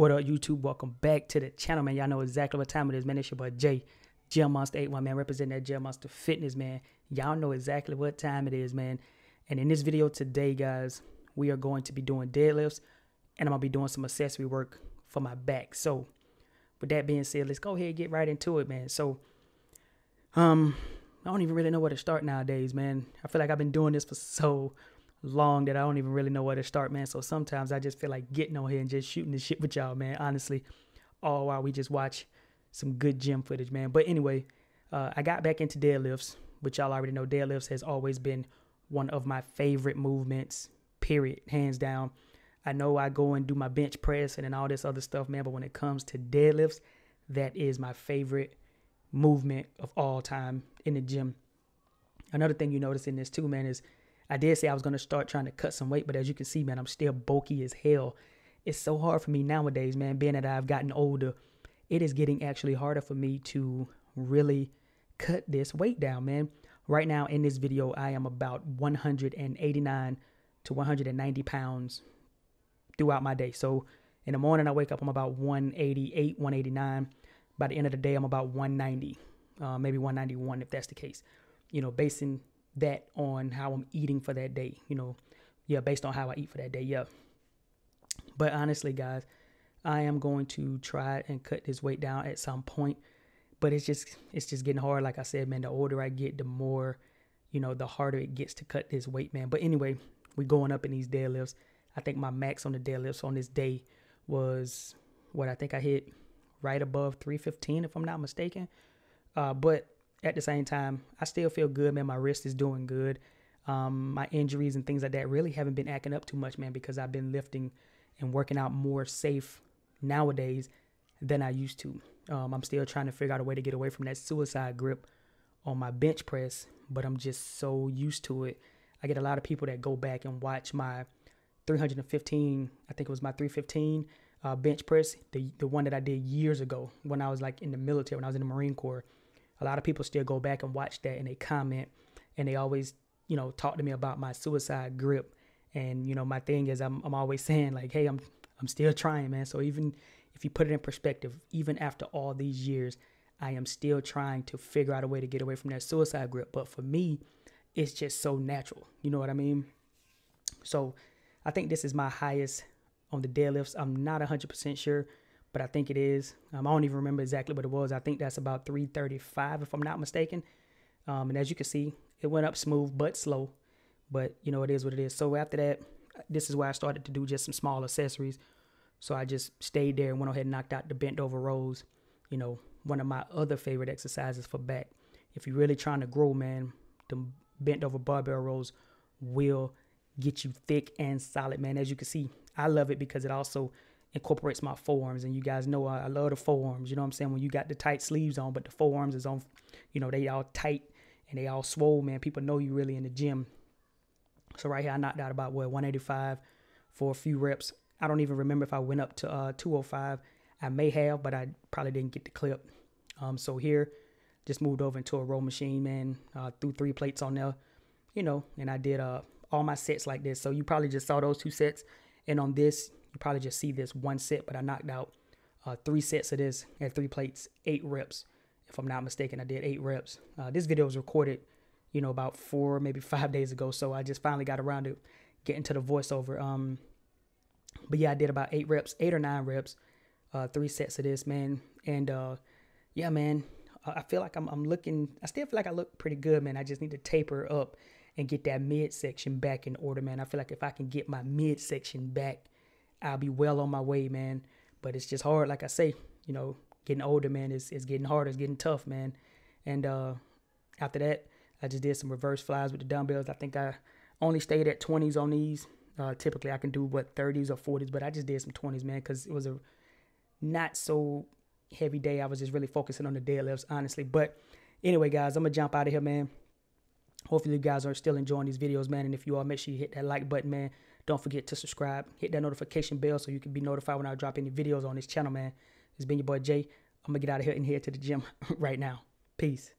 What up, YouTube? Welcome back to the channel, man. Y'all know exactly what time it is, man. It's your boy Jay, Gym Monsta 81, man, representing that Gym Monsta Fitness, man. Y'all know exactly what time it is, man. And in this video today, guys, we are going to be doing deadlifts, and I'm gonna be doing some accessory work for my back. So, with that being said, let's go ahead and get right into it, man. So, um, I don't even really know where to start nowadays, man. I feel like I've been doing this for so long that I don't even really know where to start, man. So sometimes I just feel like getting on here and just shooting the shit with y'all, man. Honestly, all while we just watch some good gym footage, man. But anyway, uh, I got back into deadlifts, which y'all already know. Deadlifts has always been one of my favorite movements, period, hands down. I know I go and do my bench press and, and all this other stuff, man. But when it comes to deadlifts, that is my favorite movement of all time in the gym. Another thing you notice in this too, man, is I did say I was going to start trying to cut some weight, but as you can see, man, I'm still bulky as hell. It's so hard for me nowadays, man, being that I've gotten older. It is getting actually harder for me to really cut this weight down, man. Right now in this video, I am about 189 to 190 pounds throughout my day. So in the morning, I wake up, I'm about 188, 189. By the end of the day, I'm about 190, uh, maybe 191 if that's the case. You know, basing that on how I'm eating for that day. You know, yeah, based on how I eat for that day. Yeah. But honestly, guys, I am going to try and cut this weight down at some point. But it's just it's just getting hard. Like I said, man, the older I get, the more, you know, the harder it gets to cut this weight, man. But anyway, we going up in these deadlifts. I think my max on the deadlifts on this day was what I think I hit right above 315 if I'm not mistaken. Uh, but at the same time, I still feel good, man. My wrist is doing good. Um, my injuries and things like that really haven't been acting up too much, man, because I've been lifting and working out more safe nowadays than I used to. Um, I'm still trying to figure out a way to get away from that suicide grip on my bench press, but I'm just so used to it. I get a lot of people that go back and watch my 315, I think it was my 315 uh, bench press, the, the one that I did years ago when I was like in the military, when I was in the Marine Corps a lot of people still go back and watch that and they comment and they always, you know, talk to me about my suicide grip. And, you know, my thing is I'm, I'm always saying like, hey, I'm, I'm still trying, man. So even if you put it in perspective, even after all these years, I am still trying to figure out a way to get away from that suicide grip. But for me, it's just so natural. You know what I mean? So I think this is my highest on the deadlifts. I'm not 100% sure but I think it is. Um, I don't even remember exactly what it was. I think that's about 335 if I'm not mistaken. Um, and as you can see, it went up smooth but slow. But you know, it is what it is. So after that, this is where I started to do just some small accessories. So I just stayed there and went ahead and knocked out the bent over rows. You know, one of my other favorite exercises for back. If you're really trying to grow, man, the bent over barbell rows will get you thick and solid, man. As you can see, I love it because it also incorporates my forearms. And you guys know I, I love the forearms. You know what I'm saying? When you got the tight sleeves on, but the forearms is on, you know, they all tight and they all swole, man. People know you really in the gym. So right here, I knocked out about what 185 for a few reps. I don't even remember if I went up to uh, 205. I may have, but I probably didn't get the clip. Um, so here, just moved over into a row machine, man. Uh, threw three plates on there, you know, and I did uh all my sets like this. So you probably just saw those two sets, and on this, you probably just see this one set, but I knocked out uh, three sets of this at three plates, eight reps. If I'm not mistaken, I did eight reps. Uh, this video was recorded, you know, about four, maybe five days ago. So I just finally got around to getting to the voiceover. Um, but yeah, I did about eight reps, eight or nine reps, uh, three sets of this, man. And uh, yeah, man, I feel like I'm, I'm looking, I still feel like I look pretty good, man. I just need to taper up and get that midsection back in order, man. I feel like if I can get my midsection back I'll be well on my way, man. But it's just hard, like I say, you know, getting older, man, is is getting harder, it's getting tough, man. And uh after that, I just did some reverse flies with the dumbbells. I think I only stayed at 20s on these. Uh, typically, I can do what 30s or 40s, but I just did some 20s, man, because it was a not so heavy day. I was just really focusing on the deadlifts, honestly. But anyway, guys, I'm gonna jump out of here, man. Hopefully, you guys are still enjoying these videos, man. And if you are, make sure you hit that like button, man. Don't forget to subscribe. Hit that notification bell so you can be notified when I drop any videos on this channel, man. It's been your boy Jay. I'm to get out of here and head to the gym right now. Peace.